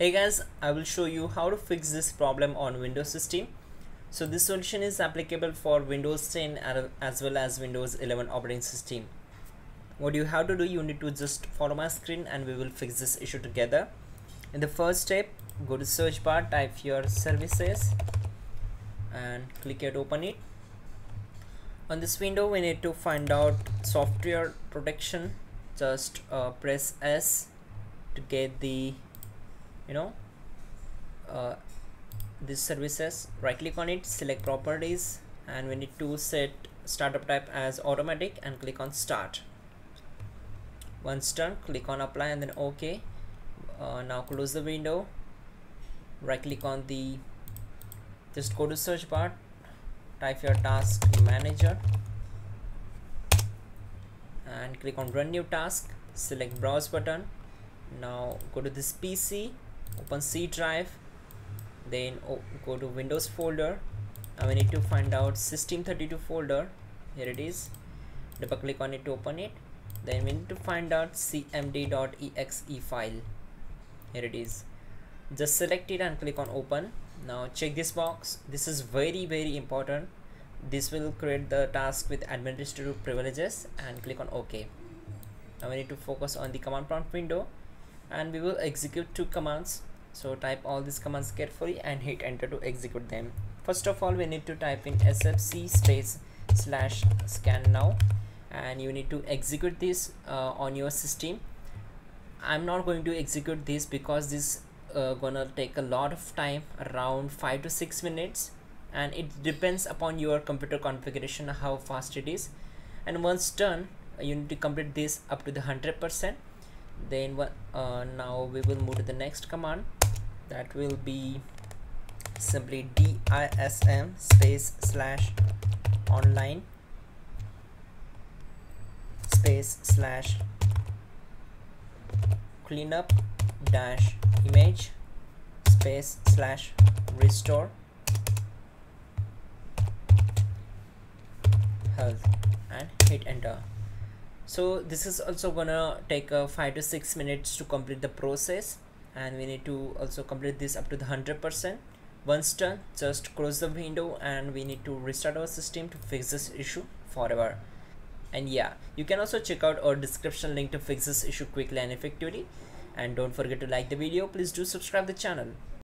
Hey guys, I will show you how to fix this problem on Windows system. So this solution is applicable for Windows 10 as well as Windows 11 operating system. What you have to do, you need to just follow my screen and we will fix this issue together. In the first step, go to search bar, type your services and click it open it. On this window, we need to find out software protection. Just uh, press S to get the you know uh, these services right click on it select properties and we need to set startup type as automatic and click on start. Once done click on apply and then ok. Uh, now close the window. Right click on the just go to search bar type your task manager and click on run new task select browse button. Now go to this pc open C drive then go to Windows folder. And we need to find out system32 folder. Here it is. Double click on it to open it. Then we need to find out cmd.exe file. Here it is. Just select it and click on open. Now check this box. This is very very important. This will create the task with administrative privileges and click on ok. Now we need to focus on the command prompt window and we will execute two commands. So type all these commands carefully and hit enter to execute them. First of all we need to type in sfc space slash scan now. And you need to execute this uh, on your system. I'm not going to execute this because this uh, gonna take a lot of time around five to six minutes. And it depends upon your computer configuration how fast it is. And once done you need to complete this up to the 100% then what uh, now we will move to the next command. That will be simply dism space slash online space slash cleanup dash image space slash restore health and hit enter so this is also gonna take uh, five to six minutes to complete the process. And we need to also complete this up to the hundred percent. Once done just close the window and we need to restart our system to fix this issue forever. And yeah you can also check out our description link to fix this issue quickly and effectively. And don't forget to like the video. Please do subscribe the channel